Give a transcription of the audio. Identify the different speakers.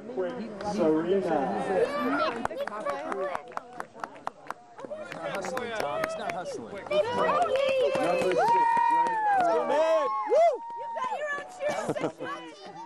Speaker 1: quick Serena.
Speaker 2: hustling, Tom. It's not hustling.
Speaker 1: Number six, Right? Woo!
Speaker 3: You got your own cheer.